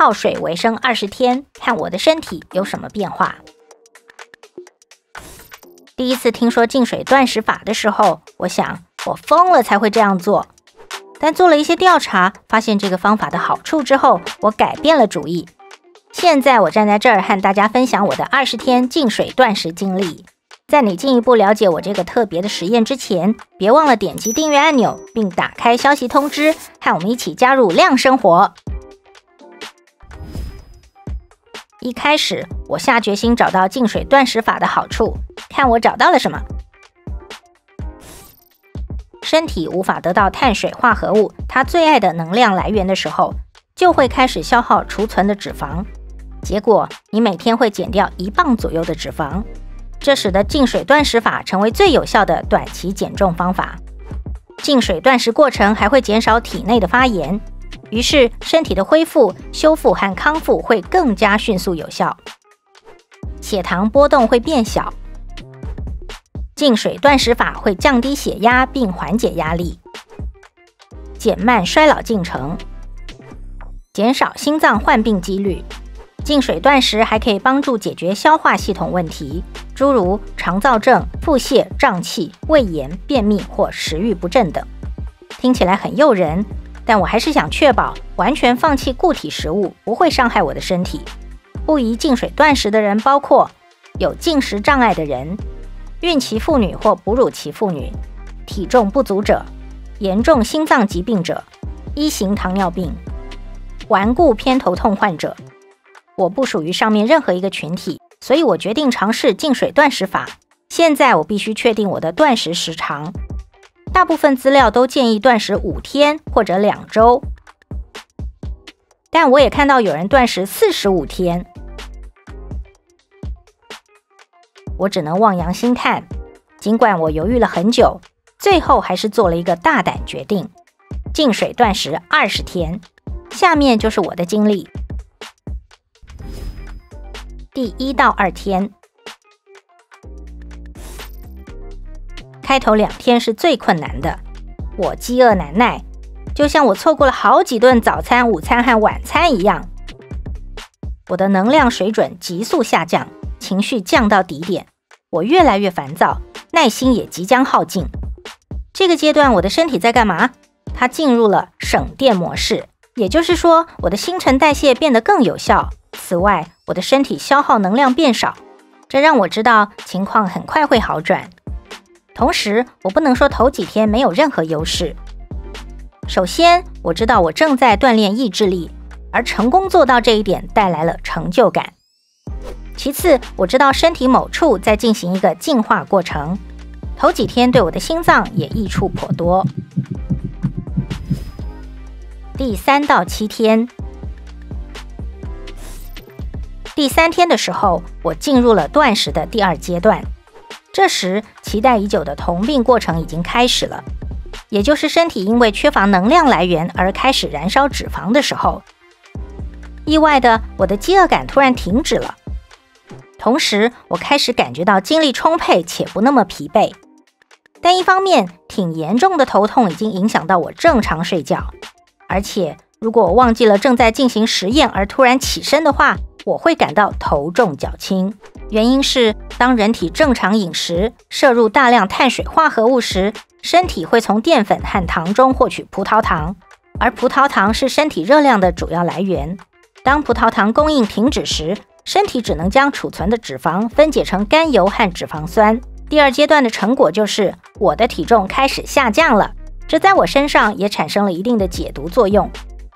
靠水为生二十天，看我的身体有什么变化。第一次听说净水断食法的时候，我想我疯了才会这样做。但做了一些调查，发现这个方法的好处之后，我改变了主意。现在我站在这儿和大家分享我的二十天净水断食经历。在你进一步了解我这个特别的实验之前，别忘了点击订阅按钮，并打开消息通知，和我们一起加入量生活。一开始，我下决心找到净水断食法的好处，看我找到了什么。身体无法得到碳水化合物，它最爱的能量来源的时候，就会开始消耗储存的脂肪。结果，你每天会减掉一磅左右的脂肪，这使得净水断食法成为最有效的短期减重方法。净水断食过程还会减少体内的发炎，于是身体的恢复、修复和康复会更加迅速有效，血糖波动会变小。净水断食法会降低血压并缓解压力，减慢衰老进程，减少心脏患病几率。净水断食还可以帮助解决消化系统问题，诸如肠燥症、腹泻、胀气、胃炎、便秘或食欲不振等。听起来很诱人，但我还是想确保完全放弃固体食物不会伤害我的身体。不宜进水断食的人包括有进食障碍的人。孕期妇女或哺乳期妇女、体重不足者、严重心脏疾病者、一型糖尿病、顽固偏头痛患者，我不属于上面任何一个群体，所以我决定尝试进水断食法。现在我必须确定我的断食时长，大部分资料都建议断食五天或者两周，但我也看到有人断食四十五天。我只能望洋兴叹，尽管我犹豫了很久，最后还是做了一个大胆决定：净水断食二十天。下面就是我的经历。第一到二天，开头两天是最困难的，我饥饿难耐，就像我错过了好几顿早餐、午餐和晚餐一样。我的能量水准急速下降，情绪降到底点。我越来越烦躁，耐心也即将耗尽。这个阶段，我的身体在干嘛？它进入了省电模式，也就是说，我的新陈代谢变得更有效。此外，我的身体消耗能量变少，这让我知道情况很快会好转。同时，我不能说头几天没有任何优势。首先，我知道我正在锻炼意志力，而成功做到这一点带来了成就感。其次，我知道身体某处在进行一个进化过程。头几天对我的心脏也益处颇多。第三到七天，第三天的时候，我进入了断食的第二阶段。这时，期待已久的同病过程已经开始了，也就是身体因为缺乏能量来源而开始燃烧脂肪的时候。意外的，我的饥饿感突然停止了。同时，我开始感觉到精力充沛且不那么疲惫。但一方面，挺严重的头痛已经影响到我正常睡觉。而且，如果我忘记了正在进行实验而突然起身的话，我会感到头重脚轻。原因是，当人体正常饮食、摄入大量碳水化合物时，身体会从淀粉和糖中获取葡萄糖，而葡萄糖是身体热量的主要来源。当葡萄糖供应停止时，身体只能将储存的脂肪分解成甘油和脂肪酸。第二阶段的成果就是我的体重开始下降了，这在我身上也产生了一定的解毒作用。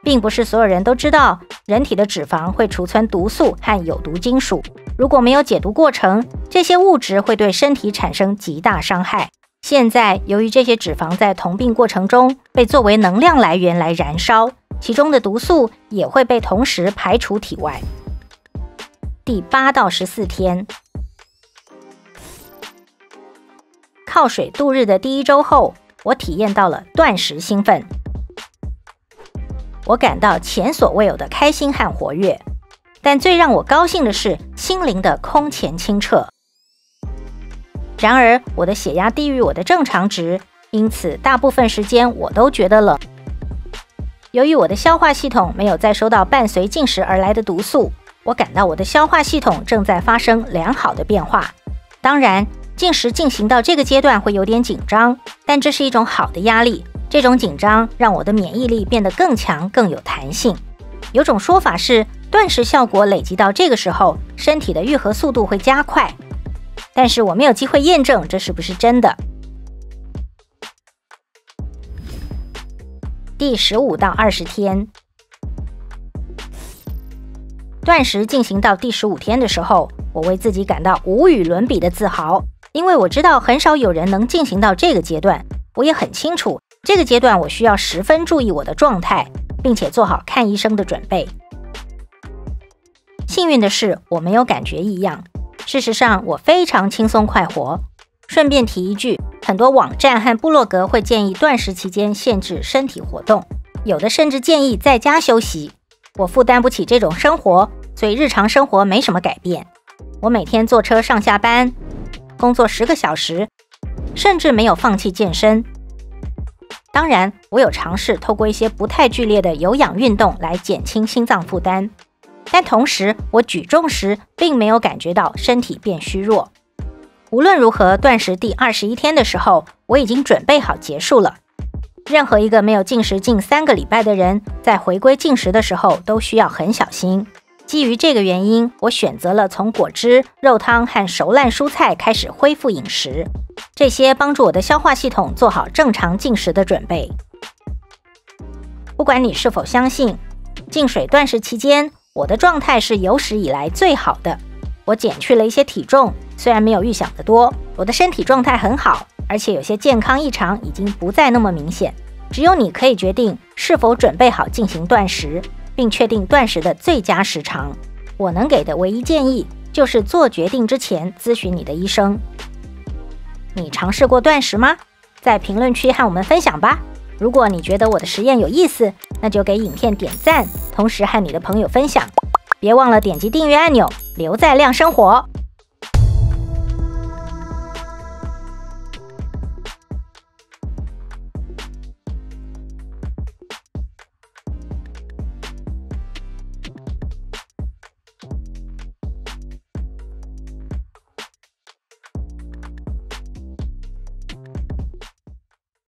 并不是所有人都知道，人体的脂肪会储存毒素和有毒金属。如果没有解毒过程，这些物质会对身体产生极大伤害。现在，由于这些脂肪在同病过程中被作为能量来源来燃烧，其中的毒素也会被同时排除体外。第八到十四天，靠水度日的第一周后，我体验到了断食兴奋。我感到前所未有的开心和活跃，但最让我高兴的是心灵的空前清澈。然而，我的血压低于我的正常值，因此大部分时间我都觉得冷。由于我的消化系统没有再收到伴随进食而来的毒素，我感到我的消化系统正在发生良好的变化。当然，进食进行到这个阶段会有点紧张，但这是一种好的压力。这种紧张让我的免疫力变得更强、更有弹性。有种说法是，断食效果累积到这个时候，身体的愈合速度会加快。但是我没有机会验证这是不是真的。第十五到二十天，断食进行到第十五天的时候，我为自己感到无与伦比的自豪，因为我知道很少有人能进行到这个阶段。我也很清楚。这个阶段，我需要十分注意我的状态，并且做好看医生的准备。幸运的是，我没有感觉异样。事实上，我非常轻松快活。顺便提一句，很多网站和部落格会建议断食期间限制身体活动，有的甚至建议在家休息。我负担不起这种生活，所以日常生活没什么改变。我每天坐车上下班，工作十个小时，甚至没有放弃健身。当然，我有尝试透过一些不太剧烈的有氧运动来减轻心脏负担，但同时我举重时并没有感觉到身体变虚弱。无论如何，断食第二十一天的时候，我已经准备好结束了。任何一个没有进食近三个礼拜的人，在回归进食的时候都需要很小心。基于这个原因，我选择了从果汁、肉汤和熟烂蔬菜开始恢复饮食。这些帮助我的消化系统做好正常进食的准备。不管你是否相信，进水断食期间，我的状态是有史以来最好的。我减去了一些体重，虽然没有预想的多。我的身体状态很好，而且有些健康异常已经不再那么明显。只有你可以决定是否准备好进行断食，并确定断食的最佳时长。我能给的唯一建议就是做决定之前咨询你的医生。你尝试过断食吗？在评论区和我们分享吧。如果你觉得我的实验有意思，那就给影片点赞，同时和你的朋友分享。别忘了点击订阅按钮，留在亮生活。